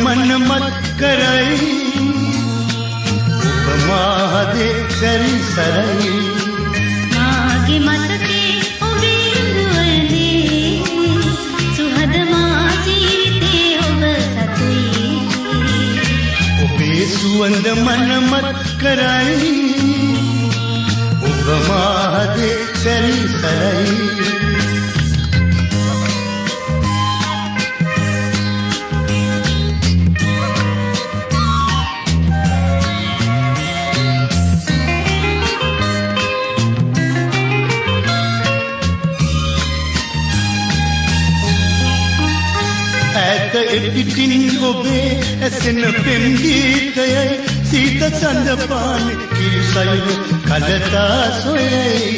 මන මත් කරයි ඔබ මාහදේ සැරිසරයි මාගේ මතකේ ඔබේ නුවනේ සුහද මා ජීවිතේ ඔබ සතුයි ඔබේ සුවඳ මන මත් කරයි ඔබ මාහදේ සැරිසරයි ඈත එපිටින් ඔබේ ඇසෙන පෙම් ගීතයයි සීත සඳ පාන කිරිසයිව කලතා සොයයි.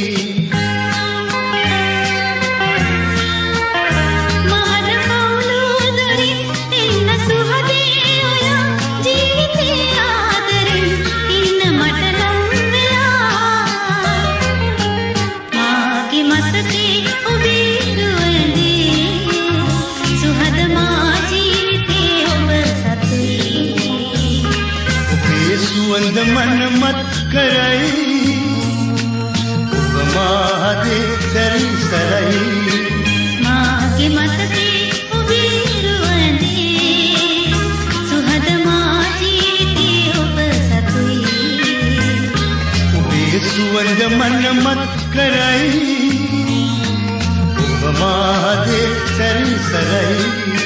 ඔබේ සුවඳ මන මත් කරයි. ඔබ මාහදේ සැරිසරයි මාගේ මතකේ ඔබේ රුවනේ සුහද මා ජීවිතේ ඔබ සතුයි. ඔබේ සුවඳ මන මත් කරයි. ඔබ මාහදේ සැරිසරයි සීත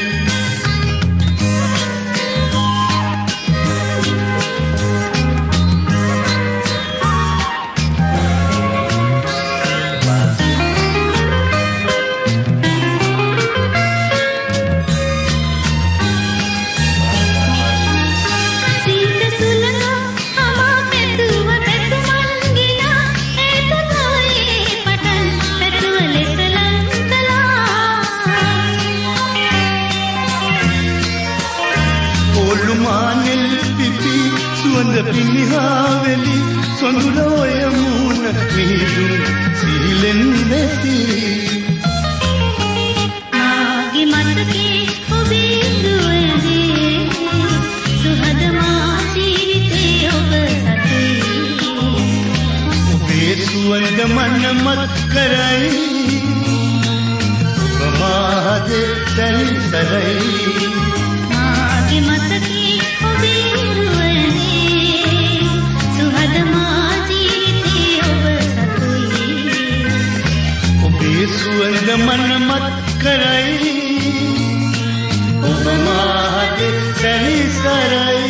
මානෙල් පිපි සුවඳ පිනිහාවෙලි සොඳුර ඔය මූණ මිහිදුම් සීලෙන් නැති මාගේ මතකේ ඔබේ රුවනේ සුහද මා ජීවිතේ ඔබ සතුයි. ඔබේ සුවඳ මන මත් කරයි ඔබ මාහදේ සැරිසරයි සුවඳ මනමත් කරයි. ඔබ මාගේ සැරිසරයි